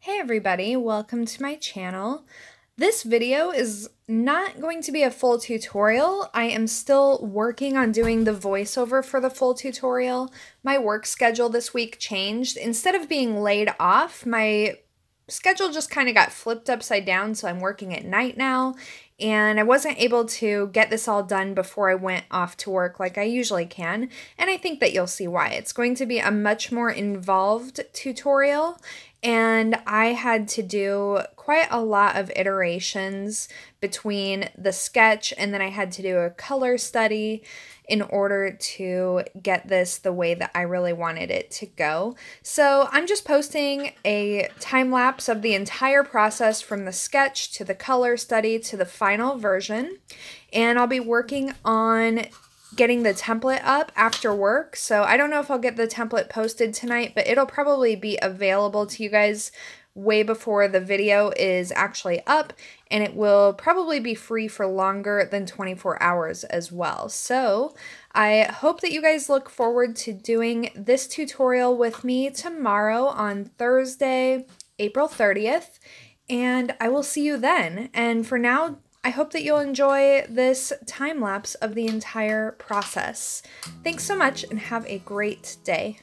Hey everybody, welcome to my channel. This video is not going to be a full tutorial. I am still working on doing the voiceover for the full tutorial. My work schedule this week changed. Instead of being laid off, my schedule just kind of got flipped upside down, so I'm working at night now. And I wasn't able to get this all done before I went off to work like I usually can. And I think that you'll see why. It's going to be a much more involved tutorial and I had to do quite a lot of iterations between the sketch and then I had to do a color study in order to get this the way that I really wanted it to go. So I'm just posting a time lapse of the entire process from the sketch to the color study to the final version. And I'll be working on getting the template up after work. So I don't know if I'll get the template posted tonight, but it'll probably be available to you guys way before the video is actually up and it will probably be free for longer than 24 hours as well. So I hope that you guys look forward to doing this tutorial with me tomorrow on Thursday, April 30th, and I will see you then. And for now, I hope that you'll enjoy this time lapse of the entire process. Thanks so much and have a great day.